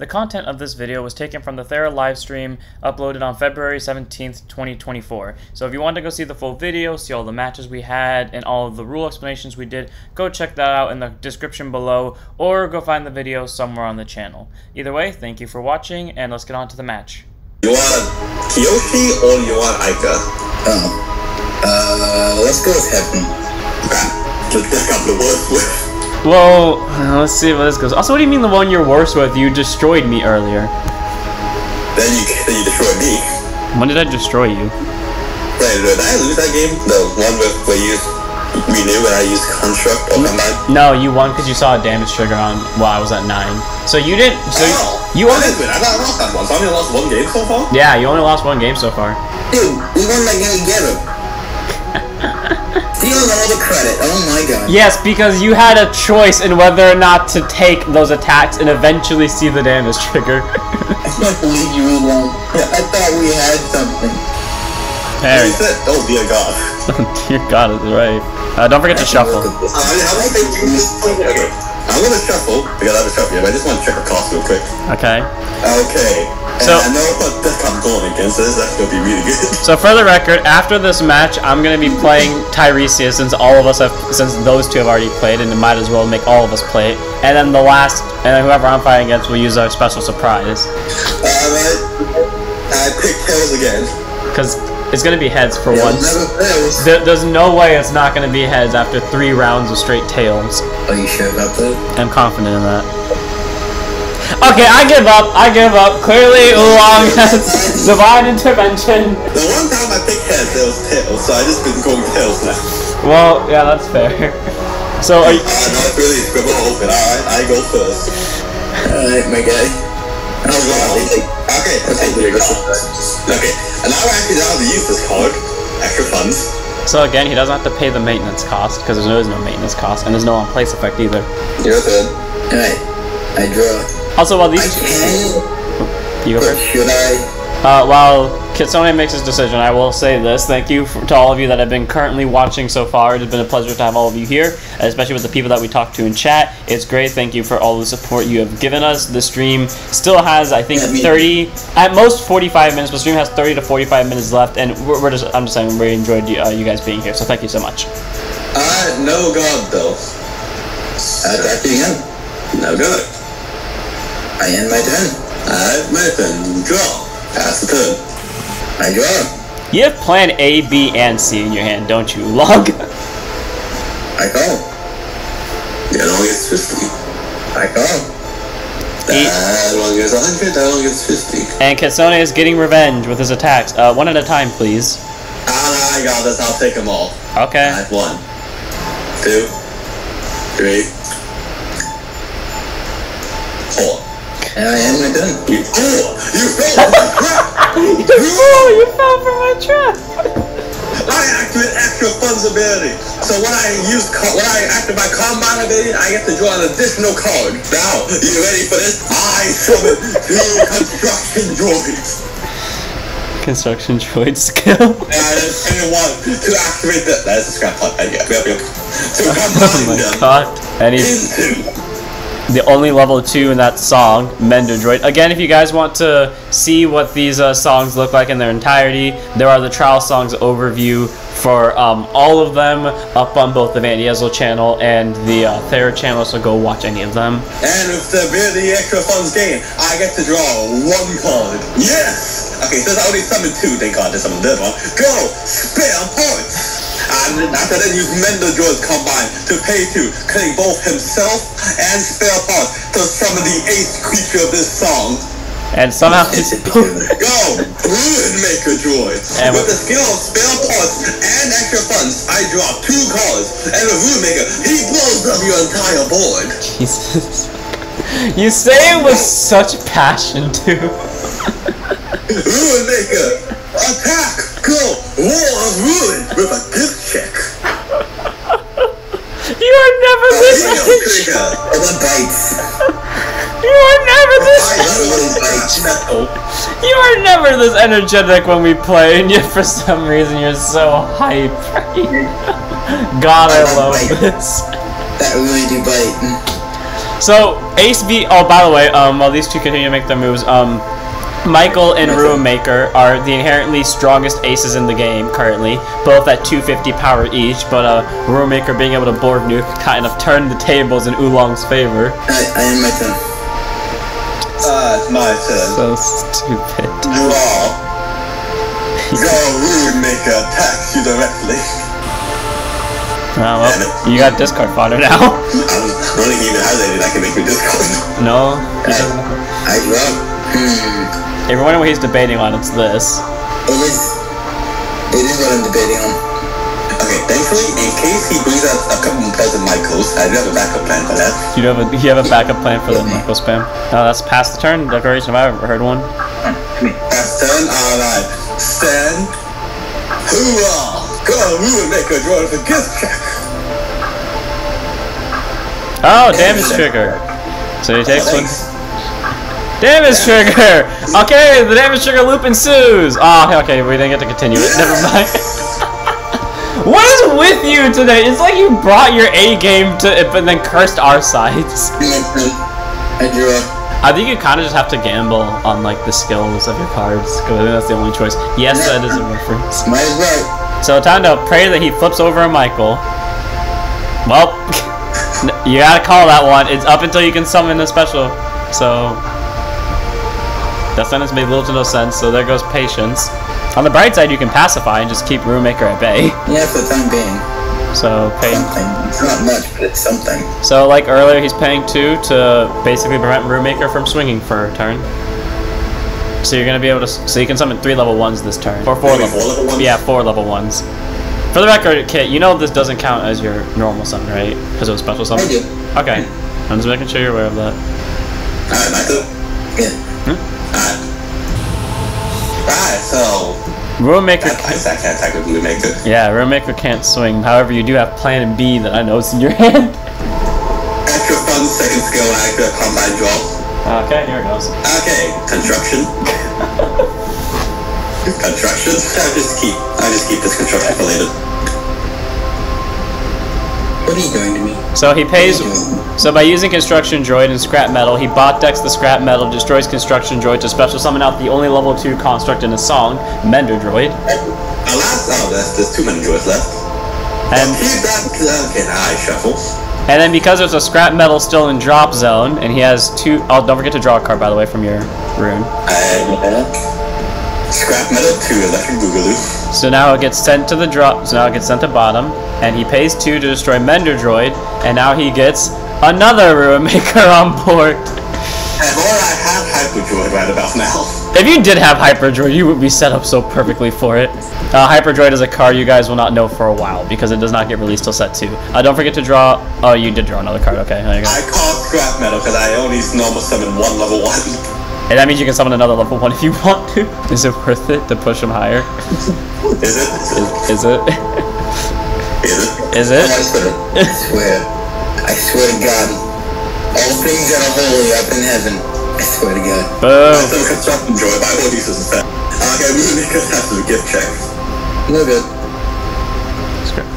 The content of this video was taken from the Thera livestream uploaded on February 17th, 2024. So if you want to go see the full video, see all the matches we had, and all of the rule explanations we did, go check that out in the description below, or go find the video somewhere on the channel. Either way, thank you for watching, and let's get on to the match. You want Kiyoshi or you want Aika? Oh. Uh, let's go with Heaven. Okay. Let's pick up the worst with. Well, let's see how this goes. Also, what do you mean the one you're worse with? You destroyed me earlier. Then you then you destroyed me. When did I destroy you? Wait, did I lose that game? The one with where you renew and I used construct or combine? No, you won because you saw a damage trigger on while I was at nine. So you didn't. So oh, you I only. I lost that one. So I only lost one game so far. Yeah, you only lost one game so far. Dude, we won that game together. Stealing all the credit. Oh my god. Yes, because you had a choice in whether or not to take those attacks and eventually see the damage trigger. I can't believe you won. I thought we had something. Harry. You said, oh dear God. Oh dear God, is right. Uh, don't forget to shuffle. Uh, how do I think you Okay. I'm gonna shuffle because I have a shuffle here, but I just want to check her cost real quick. Okay. Okay. And So- I know what deck I'm going against, so this is actually gonna be really good. So for the record, after this match, I'm gonna be playing Tiresias since all of us have, since those two have already played, and it might as well make all of us play it. And then the last, and then whoever I'm fighting against will use our special surprise, Alright. I picked tails again. because it's gonna be heads for It once. There, there's no way it's not gonna be heads after three rounds of straight tails. Are you sure about that? I'm confident in that. Okay, I give up. I give up. Clearly, Oolong has divine intervention. The one time I picked heads, there was tails, so I just been going tails now. Well, yeah, that's fair. So, are you, Uh, no, it's really scribble open. Alright, I go first. Alright, my guy. Oh god. Okay, okay, there you go. Okay, and now I actually know how to use this card. Extra funds. so again, he doesn't have to pay the maintenance cost because there's no, there's no maintenance cost, and there's no on place effect either. You're good. Alright. I draw. Also, while these, you go first. should I? Uh, while Kitsone makes his decision, I will say this: thank you for, to all of you that have been currently watching so far. It has been a pleasure to have all of you here, especially with the people that we talked to in chat. It's great. Thank you for all the support you have given us. The stream still has, I think, 30, at most 45 minutes. The stream has 30 to 45 minutes left, and we're, we're just, I'm just saying, we enjoyed you, uh, you guys being here. So thank you so much. Uh, no god though. Attack again. No good. I end my turn. Alright, my turn. Draw. Pass the turn. I draw. You have plan A, B, and C in your hand, don't you? Log. I call. That one gets 50. I call. That one gets 100, that one gets 50. And Kitsone is getting revenge with his attacks. Uh, one at a time, please. Ah, I got this. I'll take them all. Okay. I Alright, one, two, three, four. I my turn. You fool! You fell! crap! oh, you fell for my trap. I activate extra funds ability. So when I use when I activate my combine ability, I get to draw an additional card. Now, you ready for this? I summon two construction droids. Construction droid skill. Uh, and anyone to activate that. That's a scrap pot. Yep, yep, oh yep. To oh my them god. And he's into the only level 2 in that song, Mender Droid. Again, if you guys want to see what these uh, songs look like in their entirety, there are the trial songs overview for um, all of them up on both the Vanity Ezel channel and the uh, Thera channel, so go watch any of them. And with the ability extra funds gain, I get to draw one card. Yes! Okay, since I only summoned two, thank god there's this one. Go! Spare parts! And then after that, use Mender Droids combine to pay to, killing both himself and spare parts to summon the eighth creature of this song. And somehow Go! Ruin Maker Droids! And With the skill of spare parts and extra funds, I draw two cards, and the Ruin Maker, he blows up your entire board. Jesus. You say it with such passion, too. Ruin Maker, attack! Go! War of Ruin with a gift check! You are never this Deal energetic. trigger! And then bites. You are never this. I love bites metal. You are never this energetic when we play, and yet for some reason you're so hype. God, I love this. That really do bite. So Ace beat. Oh, by the way, um, while these two continue to make their moves, um, Michael and Ruin Maker are the inherently strongest aces in the game currently, both at 250 power each. But uh, Ruin Maker being able to board nuke kind of turned the tables in Oolong's favor. I, I am my turn. Uh, it's my turn. So stupid. Draw. Go, Ruin Maker attacks you directly. Oh, well, you got discard fodder now. I'm running even hesitated, I can make me discard. no. he I. I draw. Hmm. If you're wondering what he's debating on, it's this. It is. It is what I'm debating on. Okay, thankfully, in case he brings up a couple more players of Michael's, I do have a backup plan for that. You have a you have a backup plan for the Michael spam. Oh, that's past the turn declaration if I've ever heard one. That's turn, alright. Stand. Hoorah! Go, Ruin Maker, draw for gift. Oh, damage trigger. So he takes one. Damage trigger. Okay, the damage trigger loop ensues. Oh, okay, we didn't get to continue it. Never mind. what is with you today? It's like you brought your A game to it, but then cursed our sides. I draw. I think you kind of just have to gamble on like the skills of your cards because I think that's the only choice. Yes, that is a reference. Might as well. So time to pray that he flips over a Michael. Well, you gotta call that one. It's up until you can summon the special. So that sentence made little to no sense. So there goes patience. On the bright side, you can pacify and just keep Ruin Maker at bay. Yeah, for the time being. So pay. Something. It's not much, but it's something. So like earlier, he's paying two to basically prevent Ruin Maker from swinging for a turn. So you're gonna be able to. So you can summon three level ones this turn, or four Maybe level. four level ones? Yeah, four level ones. For the record, Kit, you know this doesn't count as your normal summon, right? Because it was special summon. I do. Okay, I'm just making sure you're aware of that. Alright, my turn. Yeah. Alright. Alright, so. Ruin Maker. That I can't attack with Ruin Maker. Yeah, Ruin Maker can't swing. However, you do have Plan B that I know is in your hand. Extra fun second skill actor combat draw. Okay, here it goes. Okay, construction. construction. I just keep. I just keep this construction for later. What are you doing to me? So he pays. What are you doing? So by using Construction Droid and Scrap Metal, he bot decks the Scrap Metal, destroys Construction Droid to special summon out the only level 2 construct in his song, Mender Droid. Alas, oh, there's, there's too many droids left. And. Okay, I shuffle. and then because there's a Scrap Metal still in drop zone, and he has two oh don't forget to draw a card by the way from your rune. And uh, scrap metal two electric boogaloo. So now it gets sent to the drop so now it gets sent to bottom, and he pays two to destroy Mender Droid, and now he gets another Ruin Maker on board. And or I have hyper droid right about now. If you did have Hyper Droid, you would be set up so perfectly for it. Uh, Hyper Droid is a card you guys will not know for a while because it does not get released till set 2. Uh, don't forget to draw. Oh, you did draw another card. Okay, there you go. I call scrap metal because I only normal summon one level one. And that means you can summon another level 1 if you want to. Is it worth it to push him higher? Is it? Is it? Is it? Is it? I swear. I swear to God. All things that are holy up in heaven. I swear to God. Oh. I Boom. still construction droid, but I won't use this instead. Okay, we make us have to gift check. No good.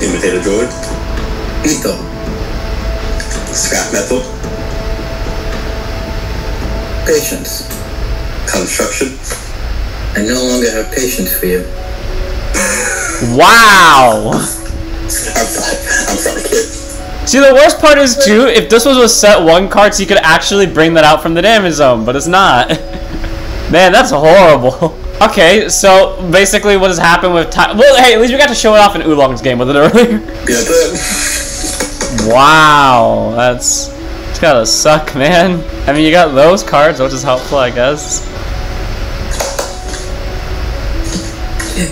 Imitator droid, Lethal. scrap metal, Patience. construction. I no longer have patience for you. Wow! I'm sorry. I'm sorry, kid. See, the worst part is, too, if this was a set 1 card, so you could actually bring that out from the damage zone, but it's not. Man, that's horrible. Okay, so basically what has happened with time. Well, hey, at least we got to show it off in Oolong's game with it earlier. Yeah, Wow, that's it's gotta suck, man. I mean, you got those cards, which is helpful, I guess.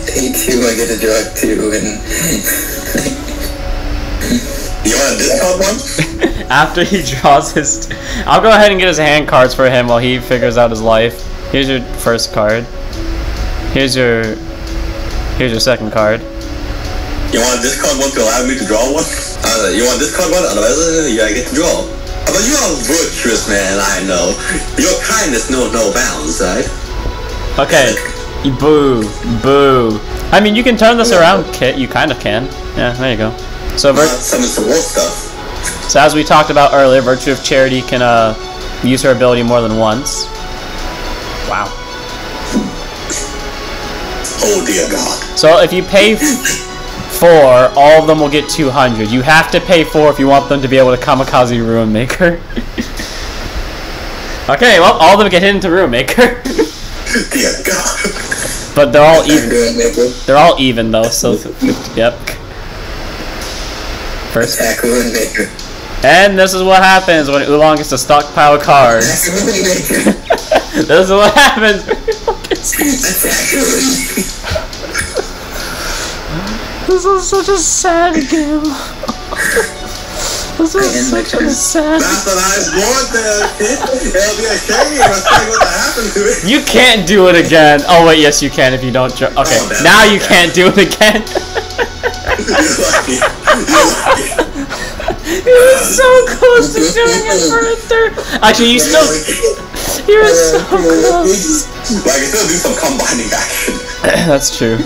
Day two, I get to draw two, and you want a discard one? After he draws his, I'll go ahead and get his hand cards for him while he figures out his life. Here's your first card. Here's your, here's your second card. You want a discard one to allow me to draw one? Uh, you want a discard one? Otherwise, uh, you gotta get to draw. But you are a virtuous man, I know. Your kindness knows no bounds, right? Okay. Boo, boo. I mean, you can turn this around, Kit. You kind of can. Yeah, there you go. So, Vir- summon some more stuff. So as we talked about earlier, Virtue of Charity can uh, use her ability more than once. Wow. Oh dear God. So if you pay four, all of them will get 200. You have to pay four if you want them to be able to Kamikaze Ruin Maker. okay, well, all of them get hit into Ruin Maker. Dear God. but they're all even. They're all even though, so yep. First, Attack Ruin Maker. and this is what happens when Oolong gets to stockpile cards. Attack Ruin Maker. this is what happens. when Oolong gets- Attack Ruin Maker. this is such a sad game. this is such a sad. That's what I wanted. It'll be a shame if something was to to it. You can't do it again. Oh wait, yes you can if you don't. Okay, Oh, now you can't do it again. Lucky. was so close to doing it third. Actually, you still. You were so close. Like, I still do some combining action. That's true.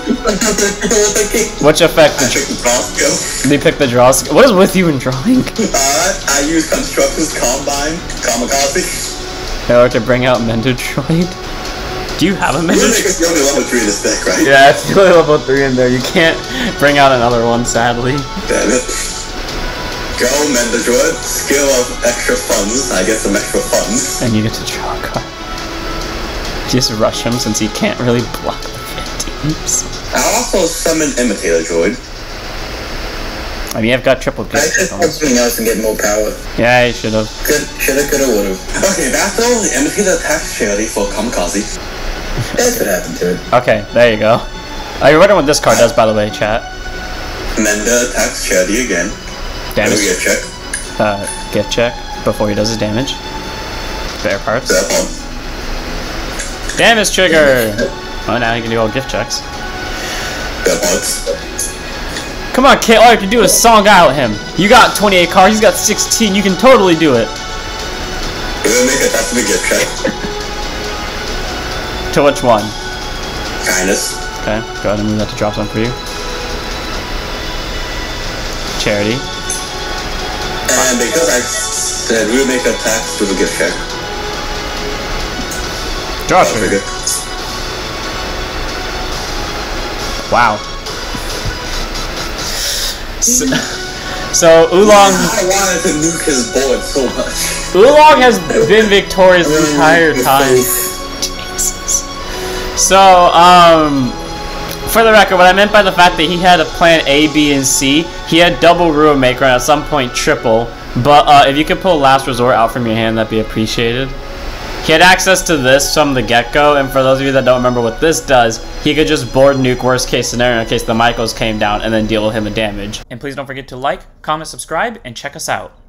Which effect I did pick the draw skill. you pick the draw? sk- What is with you in drawing? Uh, I use Constructions Combine, Kamikaze. In order to bring out Mender Droid. Do you have a Mender Droid? it's the only level 3 in this deck, right? Yeah, it's the only level three in there. You can't bring out another one, sadly. Damn it. Go, Mender Droid. Skill of extra funds. I get some extra funds. And you get to draw a card. Just rush him since he can't really block the 15s. I'll also summon Imitator Droid. I mean, I've got triple I gift. should have something else and get more power. Yeah, I should have. Could, shoulda, coulda, woulda. Okay, battle. Imitator attacks Charity for Kamikaze. That's what happened to it. Okay, there you go. Oh, you're wondering what this card does, by the way, chat. Mender attacks Charity again. Me get Damage, check. uh, gift check before he does his damage. Spare parts. Damage trigger! Oh, now you can do all gift checks. Come on, kid, all you have to do is song out him. You got 28 cards, he's got 16, you can totally do it. to be gift check. To which one? Kindness. Okay, go ahead and move that to drop zone for you. Charity. And because I said we'll make attacks with a gift check. Draw I'll trigger. Wow. So, so Oolong, I wanted to nuke his board so much. Oolong has been victorious the entire time. So, um, for the record, what I meant by the fact that he had a plan A, B, and C, he had double Ruin Maker and at some point triple. But uh, if you could pull Last Resort out from your hand, that'd be appreciated. He had access to this from the get-go, and for those of you that don't remember what this does, he could just board nuke worst case scenario in case the Michaels came down and then deal him a damage. And please don't forget to like, comment, subscribe, and check us out.